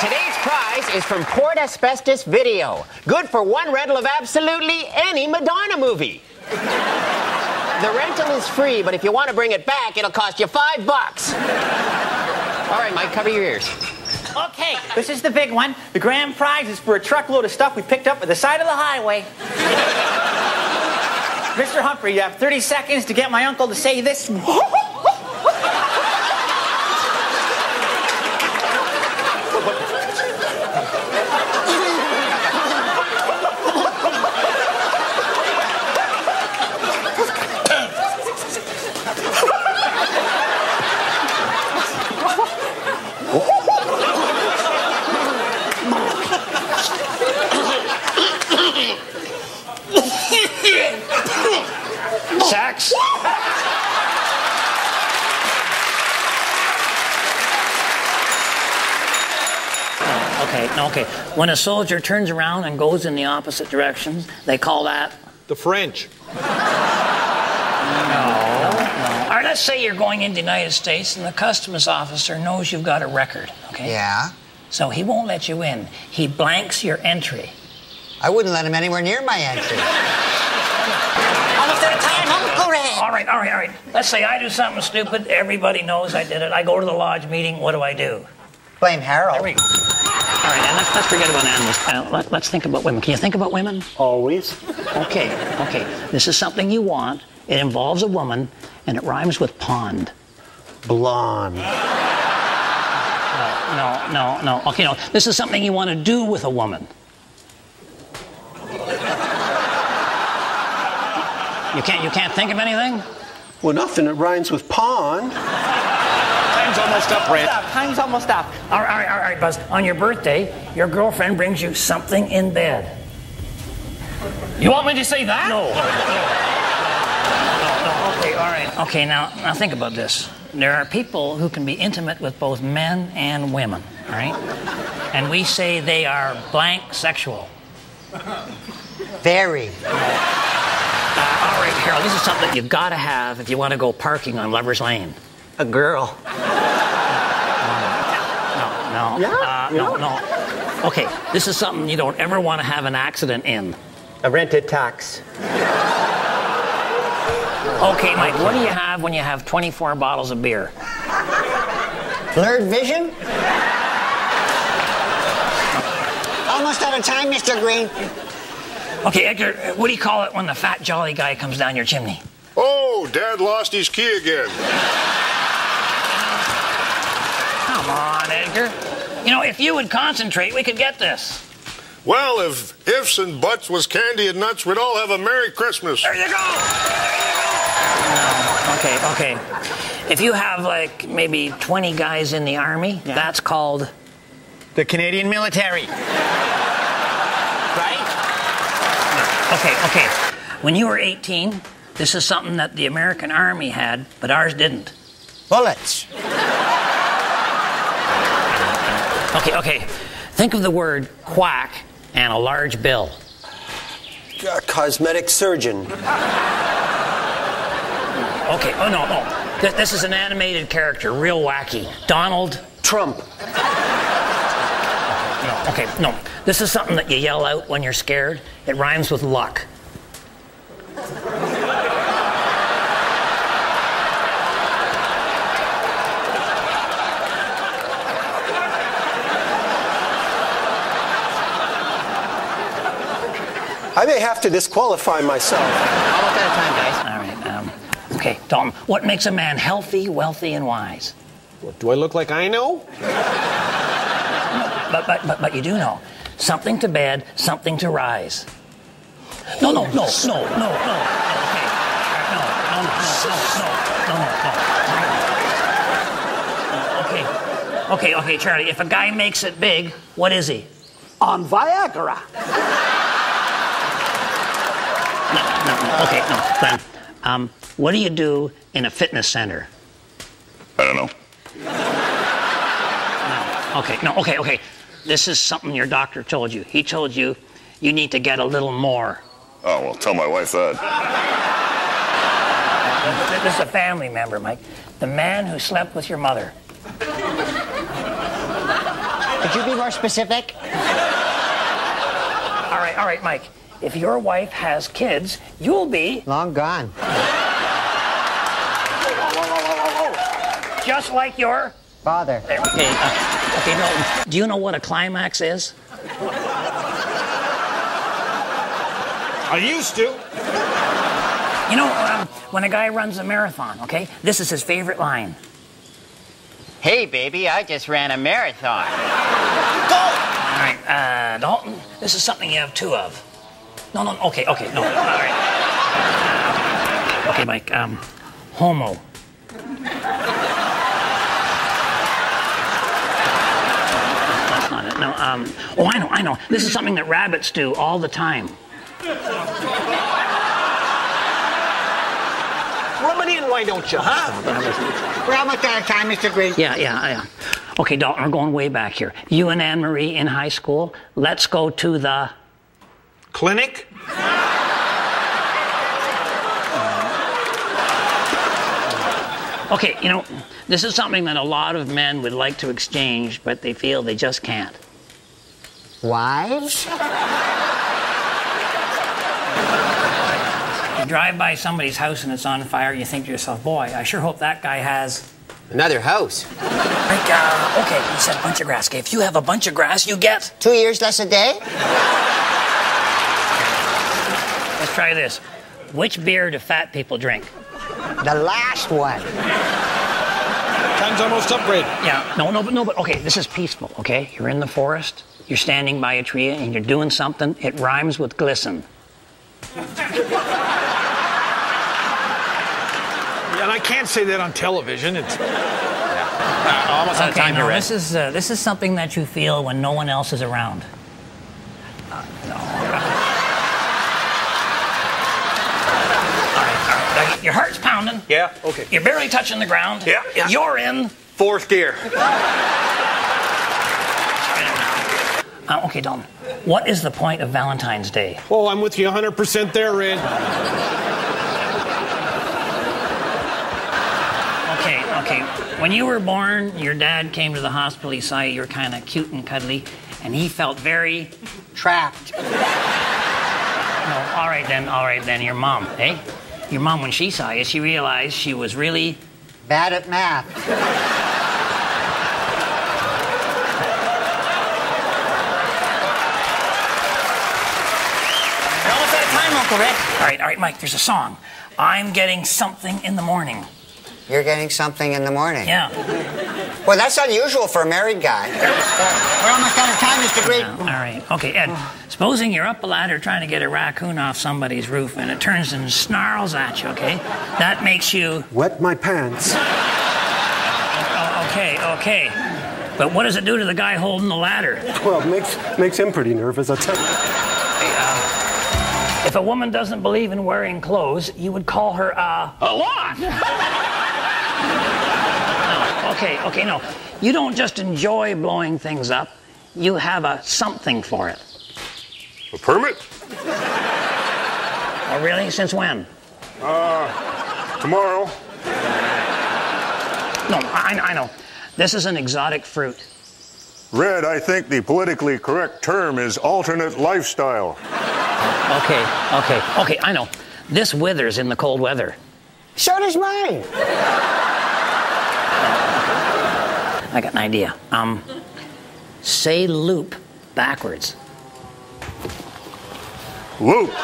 Today's prize is from Port Asbestos Video. Good for one rental of absolutely any Madonna movie. The rental is free, but if you want to bring it back, it'll cost you five bucks. All right, Mike, cover your ears. Okay, this is the big one. The grand prize is for a truckload of stuff we picked up at the side of the highway. Mr. Humphrey, you have 30 seconds to get my uncle to say this. Sax? Okay, okay. When a soldier turns around and goes in the opposite direction, they call that. The French. No. All right, let's say you're going into the United States and the customs officer knows you've got a record, okay? Yeah? So he won't let you in. He blanks your entry. I wouldn't let him anywhere near my entry. Almost out of time, Uncle Red. All right, all right, all right. Let's say I do something stupid. Everybody knows I did it. I go to the lodge meeting. What do I do? Blame Harold. There we go. All right, and let's, let's forget about animals. Uh, let, let's think about women. Can you think about women? Always. Okay, okay. This is something you want. It involves a woman, and it rhymes with pond. Blonde. No, no, no. Okay, no. This is something you want to do with a woman. You can't. You can't think of anything. Well, nothing that rhymes with pond. Time's almost up, Brent. Stop, time's almost up. All right, all right, all right, Buzz. On your birthday, your girlfriend brings you something in bed. You want me to say that? No. No, no. Okay, all right. Okay, now, now think about this. There are people who can be intimate with both men and women, all right? And we say they are blank sexual. Very. Harold, this is something that you've got to have if you want to go parking on Lover's Lane. A girl. No, no, uh, no, no. Okay, this is something you don't ever want to have an accident in. A rented tax. Okay, Mike, what do you have when you have 24 bottles of beer? Blurred vision? Almost out of time, Mr. Green. Okay, Edgar, what do you call it when the fat jolly guy comes down your chimney? Oh, Dad lost his key again. Come on, Edgar. You know, if you would concentrate, we could get this. Well, if ifs and buts was candy and nuts, we'd all have a Merry Christmas. There you go. Okay, okay. If you have like maybe 20 guys in the army, that's called. The Canadian military. Okay, okay. When you were 18, this is something that the American Army had, but ours didn't. Bullets. Okay, okay. Think of the word quack and a large bill. A cosmetic surgeon. Okay, oh no, no. Th- This is an animated character, real wacky. Donald. Trump. No, okay, no. This is something that you yell out when you're scared. It rhymes with luck. I may have to disqualify myself. Almost out of time, guys. All right. Um, okay, Dalton. What makes a man healthy, wealthy, and wise? Do I look like I know? But but but, but you do know. Something to bed, something to rise. No, no, no, no, no, no. Okay. No, no, no, no, no, no, no. Okay. Okay, okay, Charlie. If a guy makes it big, what is he? On Viagra. No, no, no. Okay, no. Glenn, um, what do you do in a fitness center? I don't know. Okay, no, okay, okay. This is something your doctor told you. He told you you need to get a little more. Oh, well, tell my wife that. This is a family member, Mike. The man who slept with your mother. Could you be more specific? All right, all right, Mike. If your wife has kids, you'll be Long gone. just like your. Father. There, okay, uh, okay, no. Do you know what a climax is? I used to. You know, um, when a guy runs a marathon, okay, this is his favorite line. Hey, baby, I just ran a marathon. All right, uh, Dalton, this is something you have two of. No, no, okay, okay, no, all right. Okay, Mike, um, homo. That's not it. No, um, oh, I know, I know. This is something that rabbits do all the time. Rub it in, why don't you, huh? We're almost out of time, Mr. Green. Yeah, yeah, yeah. Okay, Dalton, we're going way back here. You and Anne Marie in high school. Let's go to the. Clinic? Okay, you know, this is something that a lot of men would like to exchange, but they feel they just can't. Wives? You drive by somebody's house and it's on fire, you think to yourself, boy, I sure hope that guy has. Another house. Like, uh, okay, you said a bunch of grass. Okay, if you have a bunch of grass, you get. Two years less a day? Let's try this. Which beer do fat people drink? The last one. Time's almost up, Red. Yeah, no, no, but no, but okay, this is peaceful, okay? You're in the forest, you're standing by a tree, and you're doing something. It rhymes with glisten. And I can't say that on television. It's Almost out of Okay, time no, here, this is uh, this is something that you feel when no one else is around. Uh, no. All right, all right. Your heart's pounding. yeah, okay. You're barely touching the ground. Yeah, yeah. You're in. Fourth gear. Uh, okay, Dalton. What is the point of Valentine's Day? Oh, I'm with you 100% there, Red. Okay, okay. When you were born, your dad came to the hospital. He saw you. You were kind of cute and cuddly, and he felt very. Trapped. No, all right then. All right then. Your mom, eh? Your mom, when she saw you, she realized she was really. Bad at math. You're almost out of time, Uncle Red. All right, all right, Mike. There's a song. I'm getting something in the morning. You're getting something in the morning. Yeah. Well, that's unusual for a married guy. We're almost out of time, Mr. Green. All right. Okay, Ed. Supposing you're up a ladder trying to get a raccoon off somebody's roof, and it turns and snarls at you. Okay, that makes you. Wet my pants. Oh, okay, okay. But what does it do to the guy holding the ladder? Well, makes makes him pretty nervous, I'll tell you. If a woman doesn't believe in wearing clothes, you would call her a. A lot. No, okay, okay, no. You don't just enjoy blowing things up, you have a something for it. A permit? Oh, really? Since when? Uh, tomorrow. No, I, I know. This is an exotic fruit. Red, I think the politically correct term is alternate lifestyle. Okay, okay, okay, I know. This withers in the cold weather. So does mine. I got an idea. Um, say loop backwards. Loop. All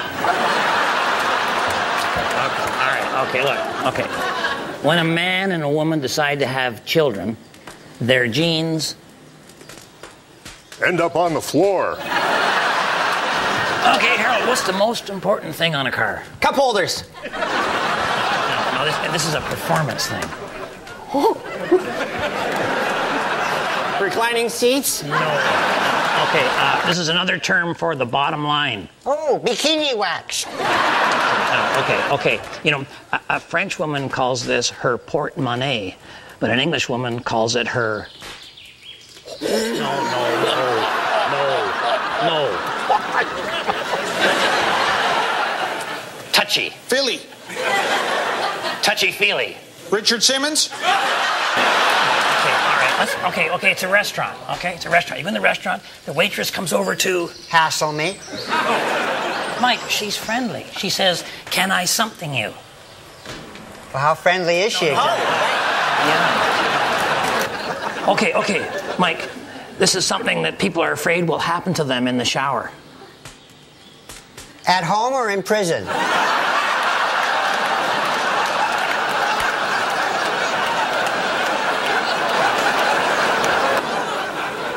right, okay, look, okay. When a man and a woman decide to have children, their genes. End up on the floor. Okay, Harold, what's the most important thing on a car? Cup holders. No, this, this is a performance thing. Reclining seats. No. Okay, uh, this is another term for the bottom line. Oh, bikini wax. Uh, okay, okay. You know, a, a French woman calls this her porte-monnaie, but an English woman calls it her. No, no, no, no, no. Touchy, Philly. touchy feely. Richard Simmons. Okay, all right, Let's- okay, okay, it's a restaurant. Okay, it's a restaurant. You go in the restaurant, the waitress comes over to Hassle me. Mike. She's friendly. She says, "Can I something you?" Well, how friendly is she? Oh, yeah. Okay, okay, Mike. This is something that people are afraid will happen to them in the shower. At home or in prison?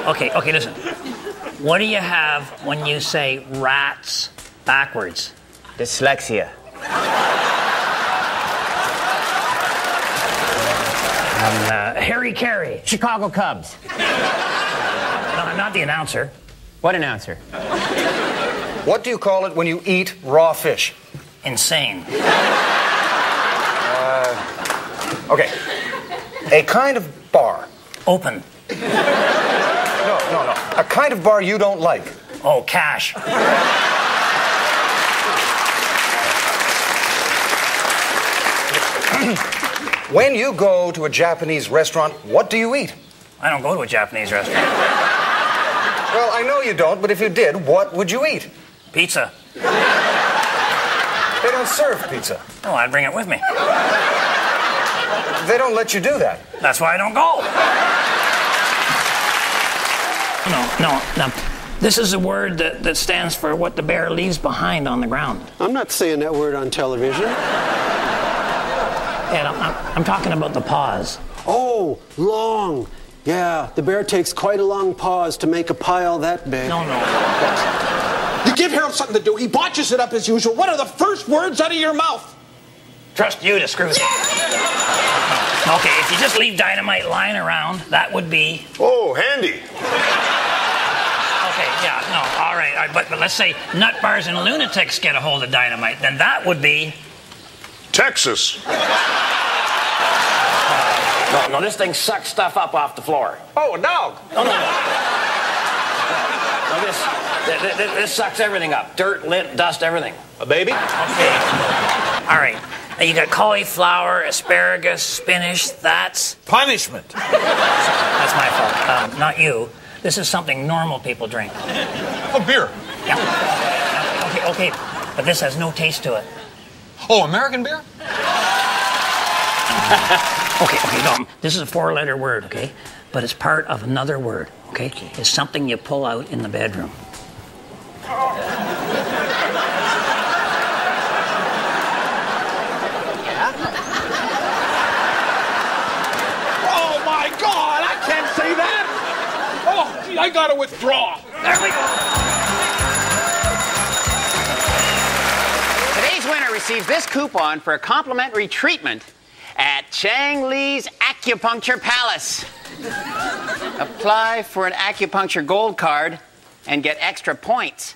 Okay, okay, listen. What do you have when you say rats backwards? Dyslexia. Uh, Harry Caray. Chicago Cubs. No, I'm not the announcer. What announcer? What do you call it when you eat raw fish? Insane. Okay. A kind of bar. Open. No, no, no. A kind of bar you don't like. Oh, cash. When you go to a Japanese restaurant, what do you eat? I don't go to a Japanese restaurant. Well, I know you don't, but if you did, what would you eat? Pizza. They don't serve pizza. Oh, I'd bring it with me. They don't let you do that. That's why I don't go. No, no, no. This is a word that, that stands for what the bear leaves behind on the ground. I'm not saying that word on television. Ed, I'm, I'm, I'm talking about the pause. Oh, long. Yeah, the bear takes quite a long pause to make a pile that big. No, no. You give Harold something to do, he botches it up as usual. What are the first words out of your mouth? Trust you to screw this. Okay, if you just leave dynamite lying around, that would be. Oh, handy. Okay, yeah, no, all right. all right, But, but let's say nut bars and lunatics get a hold of dynamite, then that would be. Texas. No, no, this thing sucks stuff up off the floor. Oh, a dog. No, no, no. No, this, th- th- th- this sucks everything up. Dirt, lint, dust, everything. A baby? Okay. All right. Now you got cauliflower, asparagus, spinach. That's Punishment. that's my fault. Um, not you. This is something normal people drink. A beer. Yeah. Okay, okay. But this has no taste to it. Oh, American beer? Okay, okay, no. This is a four-letter word, okay? But it's part of another word, okay? It's something you pull out in the bedroom. Oh, my God, I can't say that. Oh, gee, I gotta withdraw. There we go. Today's winner receives this coupon for a complimentary treatment at Chang Lee's Acupuncture Palace. Apply for an acupuncture gold card and get extra points